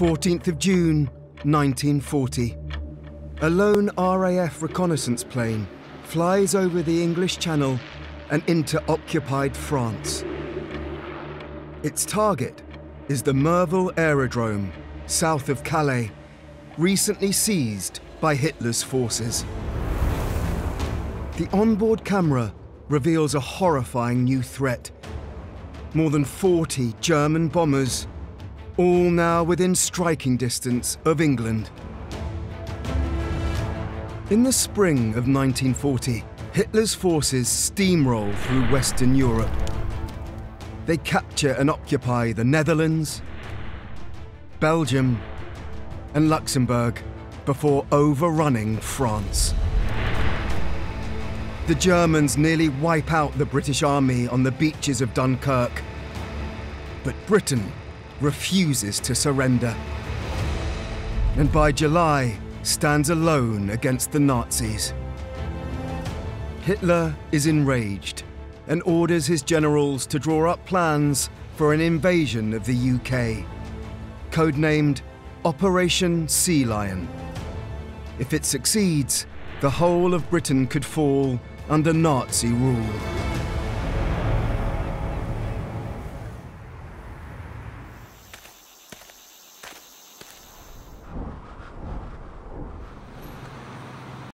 14th of June, 1940. A lone RAF reconnaissance plane flies over the English Channel and into occupied France. Its target is the Merville Aerodrome, south of Calais, recently seized by Hitler's forces. The onboard camera reveals a horrifying new threat. More than 40 German bombers, all now within striking distance of England. In the spring of 1940, Hitler's forces steamroll through Western Europe. They capture and occupy the Netherlands, Belgium, and Luxembourg before overrunning France. The Germans nearly wipe out the British army on the beaches of Dunkirk. But Britain refuses to surrender. And by July, stands alone against the Nazis. Hitler is enraged and orders his generals to draw up plans for an invasion of the UK, codenamed Operation Sea Lion. If it succeeds, the whole of Britain could fall under Nazi rule.